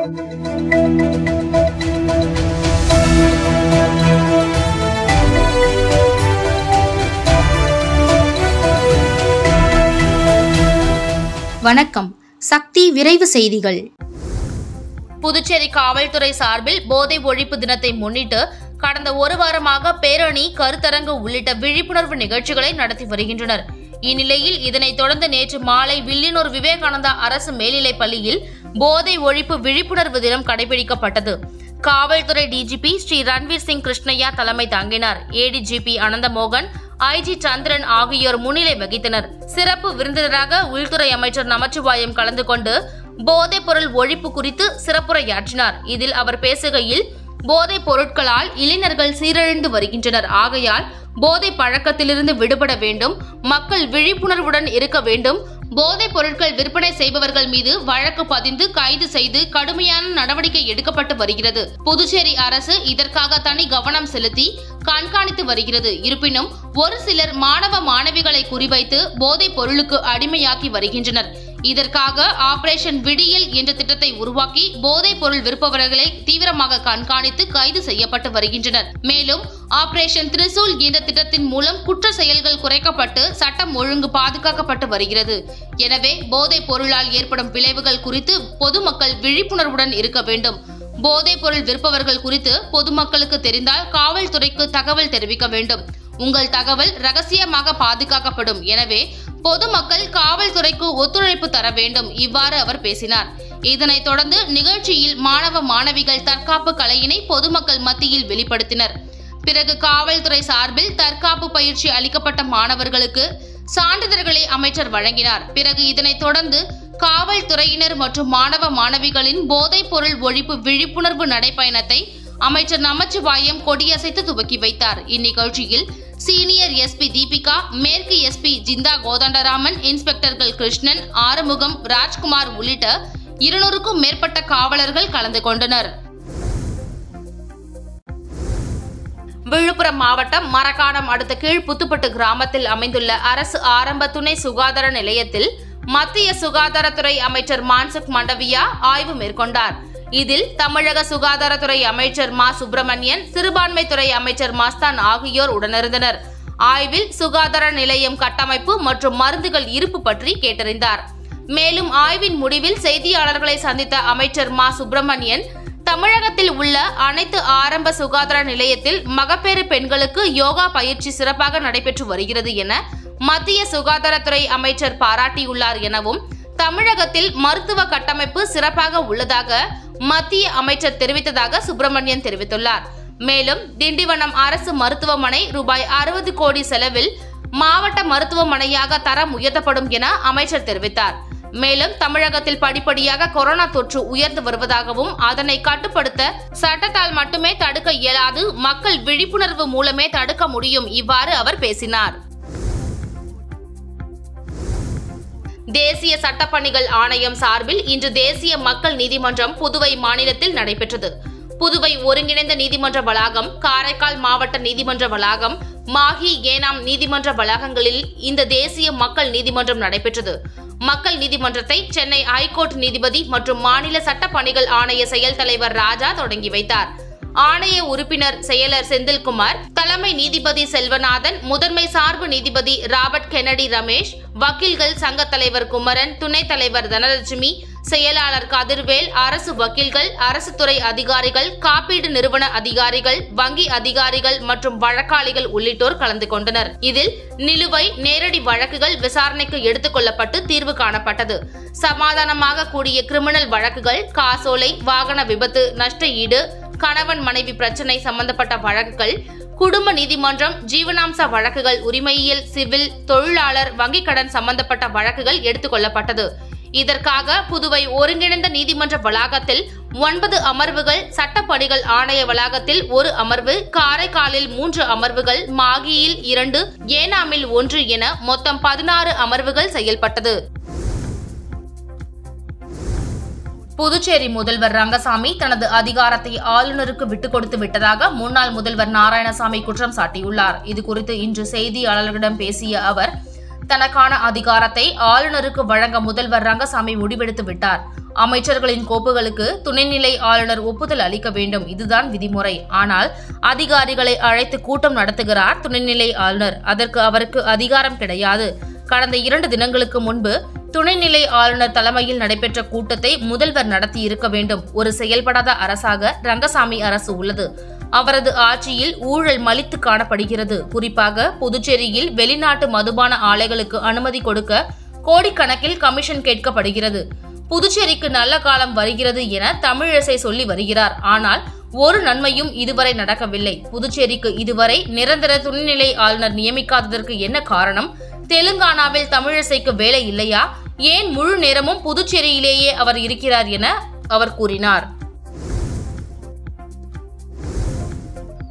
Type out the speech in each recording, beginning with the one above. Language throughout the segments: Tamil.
வணக்கம். சக்தி விரைவு செய்திகள். புதுச்சேரி காவல்துறை சார்பில் போதை ஒழிப்பு தினத்தை முன்னிட்டு கடந்த ஒரு வாரமாக பேரணி கருத்தரங்கு உள்ளிட்ட விழிப்புணர்வு நிகழ்ச்சிகளை நடத்தி வருகின்றனர். இந்நிலையில் இதனைத் தொடர்ந்து நேற்று மாலை வில்லியனூர் விவேகானந்தா அரசு மேல்நிலைப் பள்ளியில் போதை ஒழிப்பு விழிப்புணர்வு தினம் கடைபிடிக்கப்பட்டது. காவல்துறை டிஜிபி ஸ்ரீ ரன்வீர் சிங் கிருஷ்ணய்யா தலைமை தாங்கினார். ஏடிஜிபி அனந்தமோகன் ஐஜி சந்திரன் ஆகியோர் முன்னிலை வகித்தனர். சிறப்பு விருந்தினராக உள்துறை அமைச்சர் நமச்சிவாயம் கலந்து கொண்டு போதைப் பொருள் ஒழிப்பு குறித்து சிறப்புரையாற்றினார். இதில் அவர் பேசுகையில் போதைப் பொருட்களால் இளைஞர்கள் சீரழிந்து வருகின்றனர். ஆகையால் போதை பழக்கத்திலிருந்து விடுபட வேண்டும். மக்கள் விழிப்புணர்வுடன் இருக்க வேண்டும். போதைப் பொருட்கள் விற்பனை செய்பவர்கள் மீது வழக்கு பதிந்து கைது செய்து கடுமையான நடவடிக்கை எடுக்கப்பட்டு வருகிறது. புதுச்சேரி அரசு இதற்காக தனி கவனம் செலுத்தி கண்காணித்து வருகிறது. இருப்பினும் ஒரு சிலர் மாணவ மாணவிகளை குறிவைத்து போதைப் பொருளுக்கு அடிமையாக்கி வருகின்றனர். இதற்காக ஆபரேஷன் விடியல் என்ற திட்டத்தை உருவாக்கி போதைப் பொருள் விற்பவர்களை தீவிரமாக கண்காணித்து கைது செய்யப்பட்டு வருகின்றனர். மேலும் ஆபரேஷன் திரிசூல் என்ற திட்டத்தின் மூலம் குற்ற செயல்கள் குறைக்கப்பட்டு சட்டம் ஒழுங்கு பாதுகாக்கப்பட்டு வருகிறது. எனவே போதைப் பொருளால் ஏற்படும் விளைவுகள் குறித்து பொதுமக்கள் விழிப்புணர்வுடன் இருக்க வேண்டும். போதைப் பொருள் விற்பவர்கள் குறித்து பொதுமக்களுக்கு தெரிந்தால் காவல்துறைக்கு தகவல் தெரிவிக்க வேண்டும். உங்கள் தகவல் ரகசியமாக பாதுகாக்கப்படும். எனவே பொதுமக்கள் காவல்துறைக்கு ஒத்துழைப்பு தர வேண்டும் இவ்வாறு அவர் பேசினார். இதனைத் தொடர்ந்து நிகழ்ச்சியில் மாணவ மாணவிகள் தற்காப்பு கலையினை பொதுமக்கள் மத்தியில் வெளிப்படுத்தினர். பிறகு காவல்துறை சார்பில் தற்காப்பு பயிற்சி அளிக்கப்பட்ட மாணவர்களுக்கு சான்றிதழ்களை அமைச்சர் வழங்கினார். பிறகு இதனைத் தொடர்ந்து காவல்துறையினர் மற்றும் மாணவ மாணவிகளின் போதைப் பொருள் ஒழிப்பு விழிப்புணர்வு நடைப்பயணத்தை அமைச்சர் நமச்சிவாயம் கொடியசைத்து துவக்கி வைத்தார். இந்நிகழ்ச்சியில் சீனியர் எஸ்பி தீபிகா மேற்கு எஸ்பி ஜிந்தா கோதண்டராமன் இன்ஸ்பெக்டர்கள் கிருஷ்ணன் ஆறுமுகம் ராஜ்குமார் உள்ளிட்ட இருநூறுக்கும் மேற்பட்ட காவலர்கள் கலந்து கொண்டனர். விழுப்புரம் மாவட்டம் மரக்காணம் அடுத்த கீழ் புத்துப்பட்டு கிராமத்தில் அமைந்துள்ள அரசு ஆரம்ப துணை சுகாதார நிலையத்தில் மத்திய சுகாதாரத்துறை அமைச்சர் மான்சுக் மண்டவியா ஆய்வு மேற்கொண்டார். இதில் தமிழக சுகாதாரத்துறை அமைச்சர் மா. சுப்பிரமணியன் சிறுபான்மைத்துறை அமைச்சர் மஸ்தான் ஆகியோர் உடனிருந்தனர். ஆய்வில் சுகாதார நிலையம் கட்டமைப்பு மற்றும் மருந்துகள் இருப்பு பற்றி கேட்டறிந்தார். மேலும் ஆய்வின் முடிவில் செய்தியாளர்களை சந்தித்த அமைச்சர் மா. சுப்பிரமணியன் தமிழகத்தில் உள்ள அனைத்து ஆரம்ப சுகாதார நிலையத்தில் மகப்பேறு பெண்களுக்கு யோகா பயிற்சி சிறப்பாக நடைபெற்று வருகிறது என மத்திய சுகாதாரத்துறை அமைச்சர் பாராட்டியுள்ளார் எனவும் தமிழகத்தில் மருத்துவ கட்டமைப்பு சிறப்பாக உள்ளதாக மத்திய அமைச்சர் தெரிவித்ததாக சுப்பிரமணியன் தெரிவித்துள்ளார். மேலும் திண்டிவனம் அரசு மருத்துவமனை ரூபாய் அறுபது கோடி செலவில் மாவட்ட மருத்துவமனையாக தரம் உயர்த்தப்படும் என அமைச்சர் தெரிவித்தார். மேலும் தமிழகத்தில் படிப்படியாக கொரோனா தொற்று உயர்ந்து வருவதாகவும் அதனை கட்டுப்படுத்த சட்டத்தால் மட்டுமே தடுக்க இயலாது மக்கள் விழிப்புணர்வு மூலமே தடுக்க முடியும் இவ்வாறு அவர் பேசினார். தேசிய சட்டப்பணிகள் ஆணையம் சார்பில் இன்று தேசிய மக்கள் நீதிமன்றம் புதுவை மாநிலத்தில் நடைபெற்றது. புதுவை ஒருங்கிணைந்த நீதிமன்ற வளாகம் காரைக்கால் மாவட்ட நீதிமன்ற வளாகம் மாஹி ஏனாம் நீதிமன்ற வளாகங்களில் இந்த தேசிய மக்கள் நீதிமன்றம் நடைபெற்றது. மக்கள் நீதிமன்றத்தை சென்னை ஐகோர்ட் நீதிபதி மற்றும் மாநில சட்டப்பணிகள் ஆணைய செயல் தலைவர் ராஜா தொடங்கி வைத்தார். ஆணைய உறுப்பினர் செயலர் செந்தில்குமார் தலைமை நீதிபதி செல்வநாதன் முதன்மை சார்பு நீதிபதி ராபர்ட் கென்னடி ரமேஷ் வக்கீல்கள் சங்க தலைவர் குமரன் துணைத் தலைவர் தனலட்சுமி செயலாளர் கதிர்வேல் அரசு வக்கீல்கள் அரசு துறை அதிகாரிகள் காப்பீடு நிறுவன அதிகாரிகள் வங்கி அதிகாரிகள் மற்றும் வழக்காளிகள் உள்ளிட்டோர் கலந்து கொண்டனர். இதில் நிலுவை நேரடி வழக்குகள் விசாரணைக்கு எடுத்துக் கொள்ளப்பட்டு தீர்வு காணப்பட்டது. சமாதானமாக கூடிய கிரிமினல் வழக்குகள் காசோலை வாகன விபத்து நஷ்ட ஈடு கணவன் மனைவி பிரச்சினை சம்பந்தப்பட்ட வழக்குகள் குடும்ப நீதிமன்றம் ஜீவனாம்ச வழக்குகள் உரிமையியல் சிவில் தொழிலாளர் வங்கிக் கடன் சம்பந்தப்பட்ட வழக்குகள் எடுத்துக்கொள்ளப்பட்டது இதற்காக புதுவை ஒருங்கிணைந்த நீதிமன்ற வளாகத்தில் ஒன்பது அமர்வுகள் சட்டப்பணிகள் ஆணைய வளாகத்தில் ஒரு அமர்வு காரைக்காலில் மூன்று அமர்வுகள் மாகியில் இரண்டு ஏனாமில் ஒன்று என மொத்தம் பதினாறு அமர்வுகள் செயல்பட்டது. புதுச்சேரி முதல்வர் ரங்கசாமி தனது அதிகாரத்தை ஆளுநருக்கு விட்டுக் கொடுத்து விட்டதாக முன்னாள் முதல்வர் நாராயணசாமி குற்றம் சாட்டியுள்ளார். இதுகுறித்து இன்று செய்தியாளர்களிடம் பேசிய அவர் தனக்கான அதிகாரத்தை ஆளுநருக்கு வழங்க முதல்வர் ரங்கசாமி முடிவெடுத்து விட்டார். அமைச்சர்களின் கோப்புகளுக்கு துணைநிலை ஆளுநர் ஒப்புதல் அளிக்க வேண்டும். இதுதான் விதிமுறை. ஆனால் அதிகாரிகளை அழைத்து கூட்டம் நடத்துகிறார் துணைநிலை ஆளுநர். அதற்கு அவருக்கு அதிகாரம் கிடையாது. கடந்த இரண்டு தினங்களுக்கு முன்பு துணைநிலை ஆளுநர் தலைமையில் நடைபெற்ற கூட்டத்தை முதல்வர் நடத்தி இருக்க வேண்டும். ஒரு செயல்படாத அரசாக ரங்கசாமி அரசு உள்ளது. அவரது ஆட்சியில் ஊழல் மலித்து காணப்படுகிறது. குறிப்பாக புதுச்சேரியில் வெளிநாட்டு மதுபான ஆலைகளுக்கு அனுமதி கொடுக்க கோடிக்கணக்கில் கமிஷன் கேட்கப்படுகிறது. புதுச்சேரிக்கு நல்ல காலம் வருகிறது என தமிழிசை சொல்லி வருகிறார். ஆனால் ஒரு நன்மையும் இதுவரை நடக்கவில்லை. புதுச்சேரிக்கு இதுவரை நிரந்தர துணைநிலை ஆளுநர் நியமிக்காததற்கு என்ன காரணம்? தெலுங்கானாவில் தமிழிசைக்கு வேலை இல்லையா? ஏன் முழு நேரமும் புதுச்சேரியிலேயே அவர் இருக்கிறார் என அவர் கூறினார்.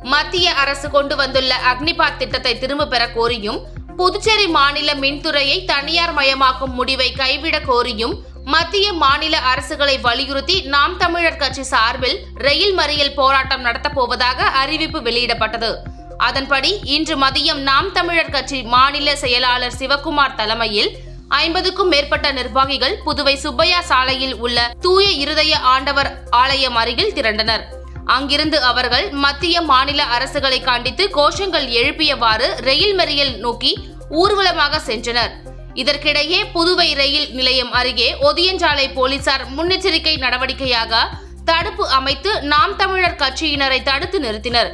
மத்திய அரசு கொண்டு வந்துள்ள அக்னிபாத் திட்டத்தை திரும்ப பெற கோரியும் புதுச்சேரி மாநில மின்துறையை தனியார் மயமாக்கும் முடிவை கைவிட கோரியும் மத்திய மாநில அரசுகளை வலியுறுத்தி நாம் தமிழர் கட்சி சார்பில் ரயில் மறியல் போராட்டம் நடத்தப்போவதாக அறிவிப்பு வெளியிடப்பட்டது. அதன்படி இன்று மதியம் நாம் தமிழர் கட்சி மாநில செயலாளர் சிவக்குமார் தலைமையில் ஐம்பதுக்கும் மேற்பட்ட நிர்வாகிகள் புதுவை சுப்பையா சாலையில் உள்ள தூய இருதய ஆண்டவர் ஆலயம் அருகில் திரண்டனர். அங்கிருந்து அவர்கள் மத்திய மாநில அரசுகளை கண்டித்து கோஷங்கள் எழுப்பியவாறு ரயில் மறியல் நோக்கி ஊர்வலமாக சென்றனர். இதற்கிடையே புதுவை ரயில் நிலையம் அருகே ஒதியஞ்சாலை போலீசார் முன்னெச்சரிக்கை நடவடிக்கையாக தடுப்பு அமைத்து நாம் தமிழர் கட்சியினரை தடுத்து நிறுத்தினர்.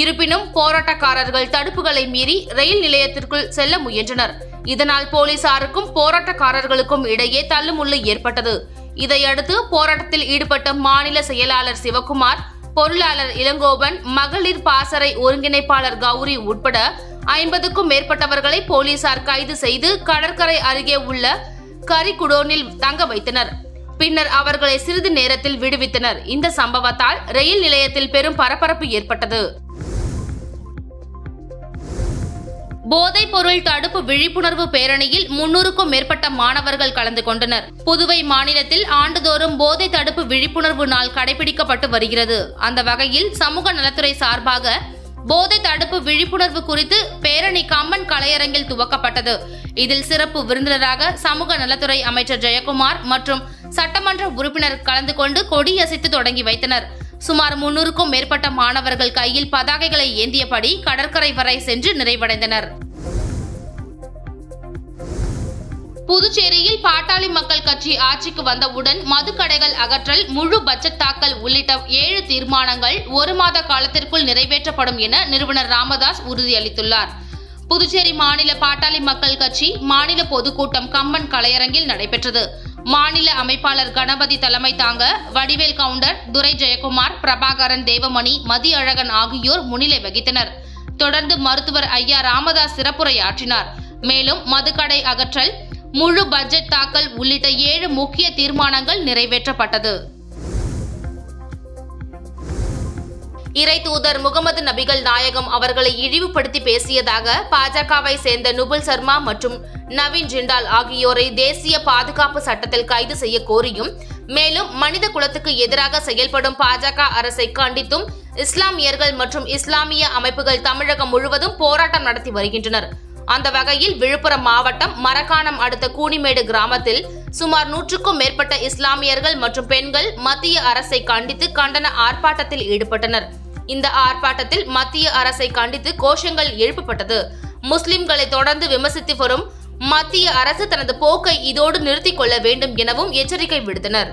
இருப்பினும் போராட்டக்காரர்கள் தடுப்புகளை மீறி ரயில் நிலையத்திற்குள் செல்ல முயன்றனர். இதனால் போலீசாருக்கும் போராட்டக்காரர்களுக்கும் இடையே தள்ளுமுள்ளு ஏற்பட்டது. இதையடுத்து போராட்டத்தில் ஈடுபட்ட மாநில செயலாளர் சிவகுமார் பொருளாளர் இளங்கோவன் மகளிர் பாசறை ஒருங்கிணைப்பாளர் கௌரி உட்பட ஐம்பதுக்கும் மேற்பட்டவர்களை போலீசார் கைது செய்து கடற்கரை அருகே உள்ள கரிகுடோனில் தங்க வைத்தனர். பின்னர் அவர்களை சிறிது நேரத்தில் விடுவித்தனர். இந்த சம்பவத்தால் ரயில் நிலையத்தில் பெரும் பரபரப்பு ஏற்பட்டது. போதைப் பொருள் தடுப்பு விழிப்புணர்வு பேரணியில் முன்னூறுக்கும் மேற்பட்ட மாணவர்கள் கலந்து கொண்டனர். புதுவை மாநிலத்தில் ஆண்டுதோறும் போதை தடுப்பு விழிப்புணர்வு நாள் கடைபிடிக்கப்பட்டு வருகிறது. அந்த வகையில் சமூக நலத்துறை சார்பாக போதை தடுப்பு விழிப்புணர்வு குறித்து பேரணி கம்மன் கலையரங்கில் துவக்கப்பட்டது. இதில் சிறப்பு விருந்தினராக சமூக நலத்துறை அமைச்சர் ஜெயக்குமார் மற்றும் சட்டமன்ற உறுப்பினர் கலந்து கொண்டு கொடியசைத்து தொடங்கி வைத்தனர். சுமார் முன்னூறுக்கும் மேற்பட்ட மாணவர்கள் கையில் பதாகைகளை ஏந்தியபடி கடற்கரை வரை சென்று நிறைவடைந்தனர். புதுச்சேரியில் பாட்டாளி மக்கள் கட்சி ஆட்சிக்கு வந்தவுடன் மதுக்கடைகள் அகற்றல் முழு பட்ஜெட் தாக்கல் உள்ளிட்ட ஏழு தீர்மானங்கள் ஒரு மாத காலத்திற்குள் நிறைவேற்றப்படும் என நிறுவனர் ராமதாஸ் உறுதியளித்துள்ளார். புதுச்சேரி மாநில பாட்டாளி மக்கள் கட்சி மாநில பொதுக்கூட்டம் கம்பன் கலையரங்கில் நடைபெற்றது. மாநில அமைப்பாளர் கணபதி தலைமை தாங்க வடிவேல் கவுண்டர் துரை ஜெயக்குமார் பிரபாகரன் தேவமணி மதியழகன் ஆகியோர் முன்னிலை வகித்தனர். தொடர்ந்து மருத்துவர் ஐயா ராமதாஸ் சிறப்புரையாற்றினார். மேலும் மதுக்கடை அகற்றல் முழு பட்ஜெட் தாக்கல் உள்ளிட்ட ஏழு முக்கிய தீர்மானங்கள் நிறைவேற்றப்பட்டது. இறை தூதர் முகமது நபிகள் நாயகம் அவர்களை இழிவுபடுத்தி பேசியதாக பாஜகவை சேர்ந்த நுபுல் சர்மா மற்றும் நவீன் ஜிண்டால் ஆகியோரை தேசிய பாதுகாப்பு சட்டத்தில் கைது செய்ய கோரியும் மேலும் மனித குலத்துக்கு எதிராக செயல்படும் பாஜக அரசை கண்டித்தும் இஸ்லாமியர்கள் மற்றும் இஸ்லாமிய அமைப்புகள் தமிழகம் முழுவதும் போராட்டம் நடத்தி வருகின்றனர். அந்த வகையில் விழுப்புரம் மாவட்டம் மரக்காணம் அடுத்த கூனிமேடு கிராமத்தில் சுமார் நூற்றுக்கும் மேற்பட்ட இஸ்லாமியர்கள் மற்றும் பெண்கள் மத்திய அரசை கண்டித்து கண்டன ஆர்ப்பாட்டத்தில் ஈடுபட்டனர். இந்த ஆர்ப்பாட்டத்தில் மத்திய அரசை கண்டித்து கோஷங்கள் எழுப்பப்பட்டது. முஸ்லிம்களை தொடர்ந்து விமர்சித்து வரும் மத்திய அரசு தனது போக்கை இதோடு நிறுத்திக் கொள்ள வேண்டும் எனவும் எச்சரிக்கை விடுத்தனர்.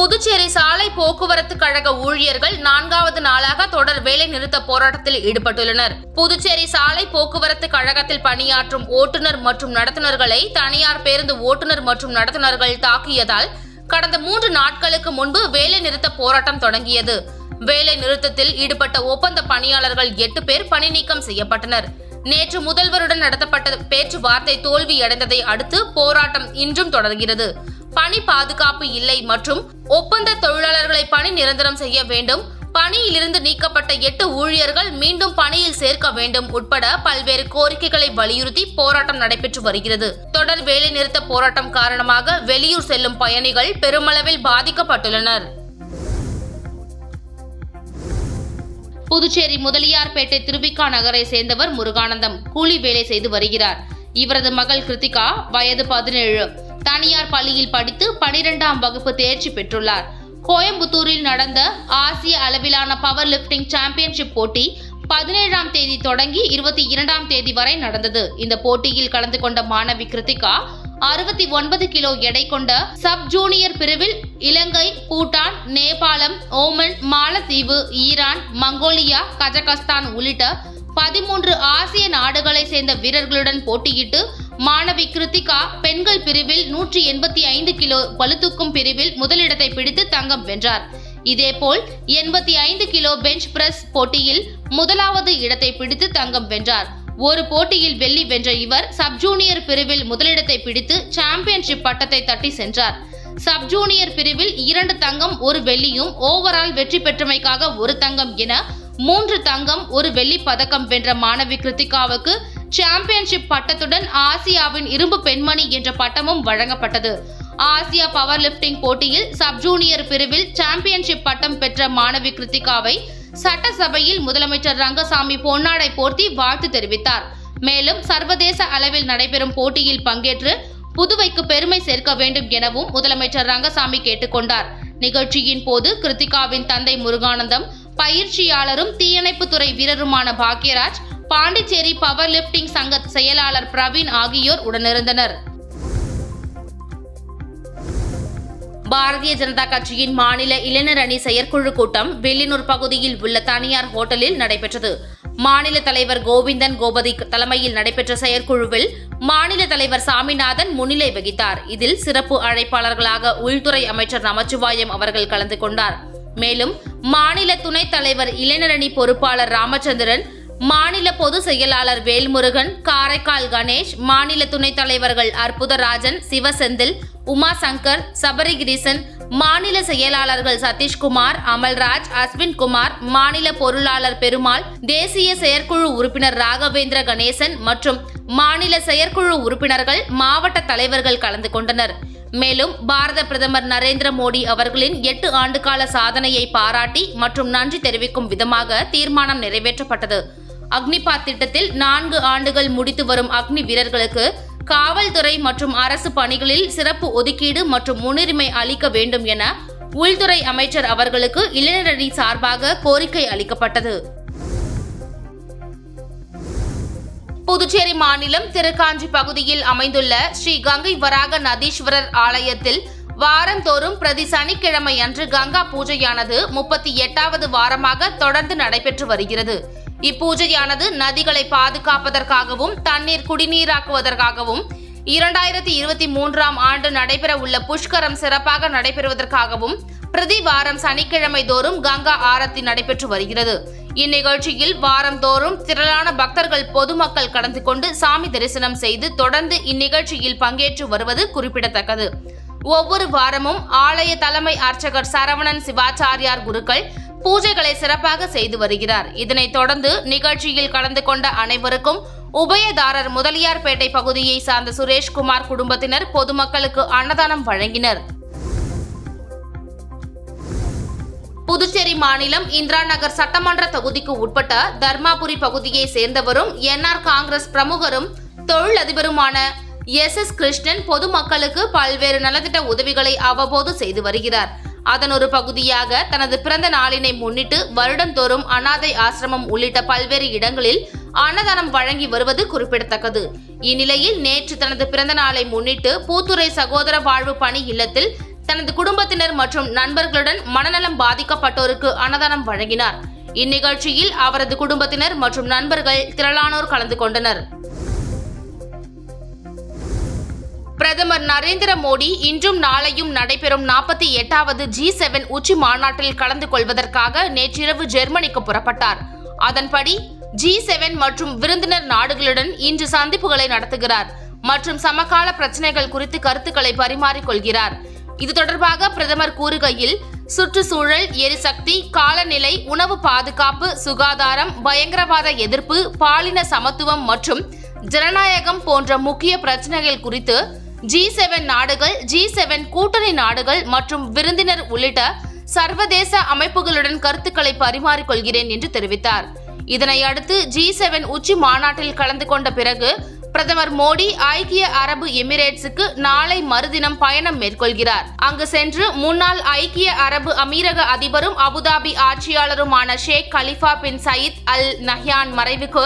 புதுச்சேரி சாலை போக்குவரத்து கழக ஊழியர்கள் நான்காவது நாளாக தொடர் வேலை நிறுத்த போராட்டத்தில் ஈடுபட்டுள்ளனர். புதுச்சேரி சாலை போக்குவரத்து கழகத்தில் பணியாற்றும் ஓட்டுநர் மற்றும் நடத்துனர்களை தனியார் பேருந்து ஓட்டுநர் மற்றும் நடத்துனர்கள் தாக்கியதால் கடந்த மூன்று நாட்களுக்கு முன்பு வேலை நிறுத்த போராட்டம் தொடங்கியது. வேலை நிறுத்தத்தில் ஈடுபட்ட ஒப்பந்த பணியாளர்கள் எட்டு பேர் பணி நீக்கம் செய்யப்பட்டனர். நேற்று முதல்வருடன் நடத்தப்பட்ட பேச்சுவார்த்தை தோல்வியடைந்ததை அடுத்து போராட்டம் இன்றும் தொடர்கிறது. பணி பாதுகாப்பு இல்லை மற்றும் ஒப்பந்த தொழிலாளர்களை பணி நிரந்தரம் செய்ய வேண்டும். பணியிலிருந்து நீக்கப்பட்ட எட்டு ஊழியர்கள் மீண்டும் பணியில் சேர்க்க வேண்டும் உட்பட பல்வேறு கோரிக்கைகளை வலியுறுத்தி போராட்டம் நடைபெற்று வருகிறது. தொடர் வேலை நிறுத்த போராட்டம் காரணமாக வெளியூர் செல்லும் பயணிகள் பெருமளவில் பாதிக்கப்பட்டுள்ளனர். புதுச்சேரி முதலியார்பேட்டை திருவிக்கா நகரை சேர்ந்தவர் முருகானந்தம். கூலி வேலை செய்து வருகிறார். இவரது மகள் கிருத்திகா வயது பதினேழு. தனியார் பள்ளியில் படித்து பனிரெண்டாம் வகுப்பு தேர்ச்சி பெற்றுள்ளார். கோயம்புத்தூரில் நடந்த ஆசிய அளவிலான பவர் லிஃப்டிங் சாம்பியன்ஷிப் போட்டி பதினேழாம் தேதி தொடங்கி இருபத்தி இரண்டாம் தேதி வரை நடந்தது. இந்த போட்டியில் கலந்து கொண்ட மாணவி கிருத்திகா அறுபத்தி ஒன்பது கிலோ எடை கொண்ட சப் ஜூனியர் பிரிவில் இலங்கை பூட்டான் நேபாளம் ஓமன் மாலத்தீவு ஈரான் மங்கோலியா கஜகஸ்தான் உள்ளிட்ட பதிமூன்று ஆசிய நாடுகளை சேர்ந்த வீரர்களுடன் போட்டியிட்டு மாணவி கிருத்திகா பெண்கள் பிரிவில் நூற்றி எண்பத்தி ஐந்து கிலோ பளுதூக்கும் பிரிவில் முதலிடத்தை பிடித்து தங்கம் வென்றார். இதேபோல் எண்பத்தி ஐந்து கிலோ பெஞ்ச் பிரஸ் போட்டியில் முதலாவது இடத்தை பிடித்து தங்கம் வென்றார். ஒரு போட்டியில் வெள்ளி வென்ற இவர் சப் ஜூனியர் பிரிவில் முதலிடத்தை பிடித்து சாம்பியன்ஷிப் பட்டத்தை தட்டி சென்றார். சப் ஜூனியர் பிரிவில் இரண்டு தங்கம் ஒரு வெள்ளியும் ஓவரால் வெற்றி பெற்றமைக்காக ஒரு தங்கம் என மூன்று தங்கம் ஒரு வெள்ளி பதக்கம் வென்ற மாணவி கிருத்திகாவுக்கு சாம்பியன்ஷிப் பட்டத்துடன் ஆசியாவின் இரும்பு பெண்மணி என்ற பட்டமும் வழங்கப்பட்டது. ஆசியா பவர் லிஃப்டிங் போட்டியில் சப் ஜூனியர் பிரிவில் சாம்பியன்ஷிப் பட்டம் பெற்ற மாணவி கிருத்திகாவை சட்டசபையில் முதலமைச்சர் ரங்கசாமி பொன்னாடை போர்த்தி வாழ்த்து தெரிவித்தார். மேலும் சர்வதேச அளவில் நடைபெறும் போட்டியில் பங்கேற்று புதுவைக்கு பெருமை சேர்க்க வேண்டும் எனவும் முதலமைச்சர் ரங்கசாமி கேட்டுக்கொண்டார். நிகழ்ச்சியின் போது கிருத்திகாவின் தந்தை முருகானந்தம் பயிற்சியாளரும் தீயணைப்புத்துறை வீரருமான பாக்யராஜ் பாண்டிச்சேரி பவர் லிஃப்டிங் சங்க செயலாளர் பிரவீன் ஆகியோர் உடனிருந்தனர். பாரதிய ஜனதா கட்சியின் மாநில இளைஞர் அணி செயற்குழு கூட்டம் வெள்ளினூர் பகுதியில் உள்ள தனியார் ஹோட்டலில் நடைபெற்றது. மாநில தலைவர் கோவிந்தன் கோபதி தலைமையில் நடைபெற்ற செயற்குழுவில் மாநில தலைவர் சாமிநாதன் முன்னிலை வகித்தார். இதில் சிறப்பு அழைப்பாளர்களாக உள்துறை அமைச்சர் நமச்சிவாயம் அவர்கள் கலந்து கொண்டார். மேலும் மாநில துணைத் தலைவர் இளைஞரணி பொறுப்பாளர் ராமச்சந்திரன் மாநில பொது செயலாளர் வேல்முருகன் காரைக்கால் கணேஷ் மாநில துணைத் தலைவர்கள் அற்புதராஜன் சிவசெந்தில் உமா சங்கர் சபரிகிரிசன் மாநில செயலாளர்கள் சதீஷ்குமார் அமல்ராஜ் அஸ்வின்குமார் மாநில பொருளாளர் பெருமாள் தேசிய செயற்குழு உறுப்பினர் ராகவேந்திர கணேசன் மற்றும் மாநில செயற்குழு உறுப்பினர்கள் மாவட்ட தலைவர்கள் கலந்து கொண்டனர். மேலும் பாரத பிரதமர் நரேந்திர மோடி அவர்களின் எட்டு ஆண்டுகால சாதனையை பாராட்டி மற்றும் நன்றி தெரிவிக்கும் விதமாக தீர்மானம் நிறைவேற்றப்பட்டது. அக்னிபாத் திட்டத்தில் நான்கு ஆண்டுகள் முடித்து வரும் அக்னி வீரர்களுக்கு காவல்துறை மற்றும் அரசு பணிகளில் சிறப்பு ஒதுக்கீடு மற்றும் முன்னுரிமை அளிக்க வேண்டும் என உள்துறை அமைச்சர் அவர்களுக்கு இளைஞரணி சார்பாக கோரிக்கை அளிக்கப்பட்டது. புதுச்சேரி மாநிலம் திருக்காஞ்சி பகுதியில் அமைந்துள்ள ஸ்ரீ கங்கை வராக நதீஸ்வரர் ஆலயத்தில் வாரந்தோறும் பிரதி சனிக்கிழமை அன்று கங்கா பூஜையானது முப்பத்தி எட்டாவது வாரமாக தொடர்ந்து நடைபெற்று வருகிறது. இப்பூஜையானது நதிகளை பாதுகாப்பதற்காகவும் தண்ணீர் குடிநீராக்குவதற்காகவும் இரண்டாயிரத்தி இருபத்தி மூன்றாம் ஆண்டு நடைபெற உள்ள புஷ்கரம் சிறப்பாக நடைபெறுவதற்காகவும் பிரதி வாரம் சனிக்கிழமை தோறும் கங்கா ஆரத்தி நடைபெற்று வருகிறது. இந்நிகழ்ச்சியில் வாரந்தோறும் திரளான பக்தர்கள் பொதுமக்கள் கலந்து கொண்டு சாமி தரிசனம் செய்து தொடர்ந்து இந்நிகழ்ச்சியில் பங்கேற்று வருவது குறிப்பிடத்தக்கது. ஒவ்வொரு வாரமும் ஆலய தலைமை அர்ச்சகர் சரவணன் சிவாச்சாரியார் குருக்கள் பூஜைகளை சிறப்பாக செய்து வருகிறார். இதனைத் தொடர்ந்து நிகழ்ச்சியில் கலந்து கொண்ட அனைவருக்கும் உபயதாரர் முதலியார்பேட்டை பகுதியை சார்ந்த சுரேஷ்குமார் குடும்பத்தினர் பொதுமக்களுக்கு அன்னதானம் வழங்கினர். புதுச்சேரி மாநிலம் இந்திரா நகர் சட்டமன்ற தொகுதிக்கு உட்பட்ட தர்மாபுரி பகுதியை சேர்ந்தவரும் என்ஆர் காங்கிரஸ் பிரமுகரும் தொழிலதிபருமான எஸ் எஸ் கிருஷ்ணன் பொதுமக்களுக்கு பல்வேறு நலத்திட்ட உதவிகளை அவ்வப்போது செய்து வருகிறார். அதன் ஒரு பகுதியாக தனது பிறந்த நாளினை முன்னிட்டு வருடந்தோறும் அனாதை ஆசிரமம் உள்ளிட்ட பல்வேறு இடங்களில் அன்னதானம் வழங்கி வருவது குறிப்பிடத்தக்கது. இந்நிலையில் நேற்று தனது பிறந்த நாளை முன்னிட்டு பூத்துறை சகோதர வாழ்வு பணி இல்லத்தில் தனது குடும்பத்தினர் மற்றும் நண்பர்களுடன் மனநலம் பாதிக்கப்பட்டோருக்கு அன்னதானம் வழங்கினார். இந்நிகழ்ச்சியில் அவரது குடும்பத்தினர் மற்றும் நண்பர்கள் திரளானோர் கலந்து கொண்டனர். பிரதமர் நரேந்திர மோடி இன்றும் நாளையும் நடைபெறும் நாற்பத்தி எட்டாவது ஜி செவன் உச்சி மாநாட்டில் கலந்து கொள்வதற்காக நேற்றிரவு ஜெர்மனிக்கு புறப்பட்டார். அதன்படி ஜி செவன் மற்றும் விருந்தினர் நாடுகளுடன் இன்று சந்திப்புகளை நடத்துகிறார் மற்றும் சமகால பிரச்சனைகள் குறித்து கருத்துக்களை பரிமாறிக்கொள்கிறார் இது தொடர்பாக பிரதமர் கூறுகையில் சுற்றுச்சூழல் எரிசக்தி காலநிலை உணவு பாதுகாப்பு சுகாதாரம் பயங்கரவாத எதிர்ப்பு பாலின சமத்துவம் மற்றும் ஜனநாயகம் போன்ற முக்கிய பிரச்சனைகள் குறித்து ஜி செவன் நாடுகள் ஜி செவன் கூட்டணி நாடுகள் மற்றும் விருந்தினர் உள்ளிட்ட சர்வதேச அமைப்புகளுடன் கருத்துக்களை பரிமாறிக்கொள்கிறேன் என்று தெரிவித்தார். இதனை அடுத்து ஜி செவன் உச்சி மாநாட்டில் கலந்து கொண்ட பிறகு பிரதமர் மோடி ஐக்கிய அரபு எமிரேட்ஸுக்கு நாளை மறுதினம் பயணம் மேற்கொள்கிறார். அங்கு சென்று முன்னாள் ஐக்கிய அரபு அமீரக அதிபரும் Abu Dhabi ஆட்சியாளருமான Sheikh Khalifa bin Zayed Al Nahyan மறைவுக்கு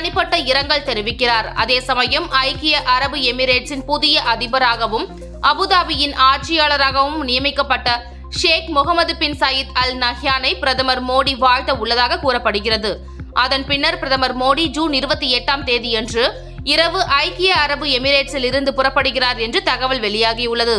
தனிப்பட்ட இரங்கல் தெரிவிக்கிறார். அதே சமயம் ஐக்கிய அரபு எமிரேட்ஸின் புதிய அதிபராகவும் அபுதாபியின் ஆட்சியாளராகவும் நியமிக்கப்பட்ட ஷேக் முகமது பின் சயீத் அல் நஹ்யானை பிரதமர் மோடி வாழ்த்த உள்ளதாக கூறப்படுகிறது. அதன் பின்னர் பிரதமர் மோடி ஜூன் இருபத்தி எட்டாம் தேதியன்று இரவு ஐக்கிய அரபு எமிரேட்ஸில் இருந்து புறப்படுகிறார் என்று தகவல் வெளியாகியுள்ளது.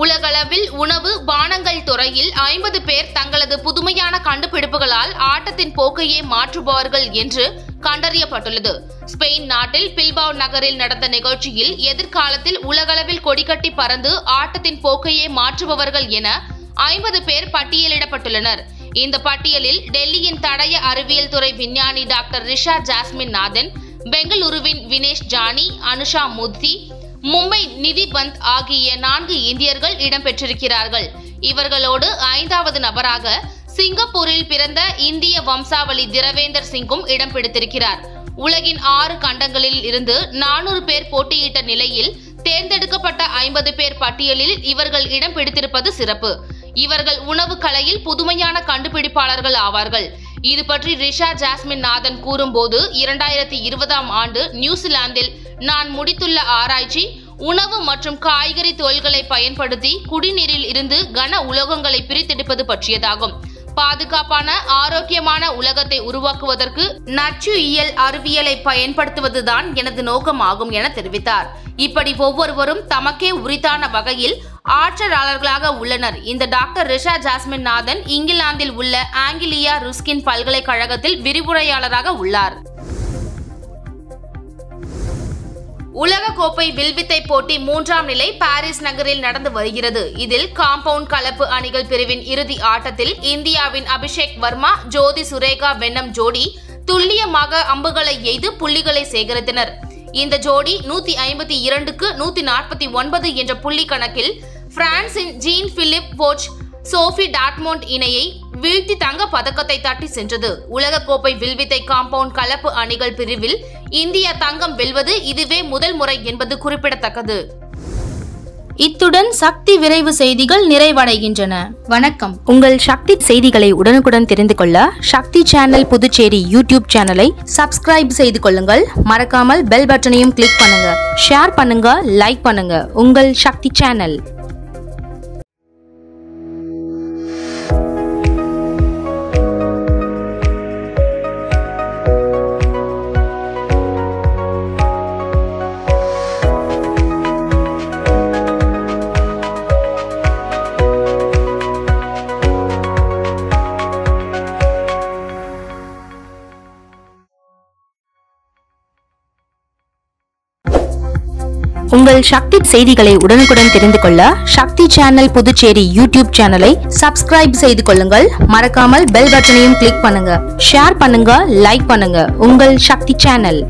உலகளவில் உணவு பானங்கள் துறையில் ஐம்பது பேர் தங்களது புதுமையான கண்டுபிடிப்புகளால் ஆட்டத்தின் போக்கையே மாற்றுபவர்கள் என்று கண்டறியப்பட்டுள்ளது. ஸ்பெயின் நாட்டில் பில்பாவ் நகரில் நடந்த நிகழ்ச்சியில் எதிர்காலத்தில் உலகளவில் கொடிகட்டி பறந்து ஆட்டத்தின் போக்கையே மாற்றுபவர்கள் என ஐம்பது பேர் பட்டியலிடப்பட்டுள்ளனர். இந்த பட்டியலில் டெல்லியின் தடய அறிவியல் துறை விஞ்ஞானி டாக்டர் ரிஷா ஜாஸ்மின் நாதன் பெங்களூருவின் வினேஷ் ஜானி அனுஷா முத்தி மும்பை நிதி பந்த் ஆகிய நான்கு இந்தியர்கள் இடம்பெற்றிருக்கிறார்கள். இவர்களோடு ஐந்தாவது நபராக சிங்கப்பூரில் பிறந்த இந்திய வம்சாவளி திரவேந்தர் சிங்கும் இடம் பிடித்திருக்கிறார் உலகின் ஆறு கண்டங்களில் இருந்து நானூறு பேர் போட்டியிட்ட நிலையில் தேர்ந்தெடுக்கப்பட்ட ஐம்பது பேர் பட்டியலில் இவர்கள் இடம் பிடித்திருப்பது சிறப்பு. இவர்கள் உணவு கலையில் புதுமையான கண்டுபிடிப்பாளர்கள் ஆவார்கள். இது பற்றி ரிஷா ஜாஸ்மின் நாதன் கூறும்போது இரண்டாயிரத்தி இருபதாம் ஆண்டு நியூசிலாந்தில் நான் முடித்துள்ள ஆராய்ச்சி உணவு மற்றும் காய்கறி தோள்களை பயன்படுத்தி குடிநீரில் இருந்து கன உலோகங்களை பிரித்தெடுப்பது பற்றியதாகும். பாதுகாப்பான ஆரோக்கியமான உலகத்தை உருவாக்குவதற்கு நச்சு இயல் அறிவியலை பயன்படுத்துவதுதான் எனது நோக்கமாகும் என தெரிவித்தார். இப்படி ஒவ்வொருவரும் தமக்கே உரித்தான வகையில் ஆற்றலாளர்களாக உள்ளனர். இந்த டாக்டர் ரிஷா ஜாஸ்மின் நாதன் இங்கிலாந்தில் உள்ள ஆங்கிலியா ருஸ்கின் பல்கலைக்கழகத்தில் விரிவுரையாளராக உள்ளார். உலக கோப்பை வில்வித்தை போட்டி மூன்றாம் நிலை பாரிஸ் நகரில் நடந்து வருகிறது. இதில் காம்பவுண்ட் கலப்பு அணிகள் பிரிவின் இறுதி ஆட்டத்தில் இந்தியாவின் அபிஷேக் வர்மா ஜோதி சுரேகா வெண்ணம் ஜோடி துல்லியமாக அம்புகளை எய்து புள்ளிகளை சேகரித்தனர். இந்த ஜோடி நூத்தி ஐம்பத்தி இரண்டுக்கு நூத்தி நாற்பத்தி ஒன்பது என்ற புள்ளி கணக்கில் பிரான்சின் ஜீன் பிலிப் போச் சோஃபி டாட்மோண்ட் இணையை வீழ்த்தி தங்க பதக்கத்தை தட்டி சென்றது. உலகக்கோப்பை வில்வித்தை காம்பவுண்ட் கலப்பு அணிகள் பிரிவில் இந்தியா தங்கம் வெல்வது இதுவே முதல் முறை என்பது குறிப்பிடத்தக்கது. இத்துடன் சக்தி விரைவு செய்திகள் நிறைவடைகின்றன. வணக்கம். உங்கள் சக்தி செய்திகளை உடனுக்குடன் தெரிந்து கொள்ள சக்தி சேனல் புதுச்சேரி யூடியூப் சேனலை சப்ஸ்கிரைப் செய்து கொள்ளுங்கள். மறக்காமல் பெல் பட்டனையும் கிளிக் பண்ணுங்க. ஷேர் பண்ணுங்க லைக் பண்ணுங்க. உங்கள் சக்தி சேனல். உங்கள் சக்தி செய்திகளை உடனுக்குடன் தெரிந்து கொள்ள சக்தி சேனல் புதுச்சேரி யூடியூப் சேனலை சப்ஸ்கிரைப் செய்து கொள்ளுங்கள். மறக்காமல் பெல் பட்டனையும் கிளிக் பண்ணுங்க. ஷேர் பண்ணுங்க லைக் பண்ணுங்க. உங்கள் சக்தி சேனல்.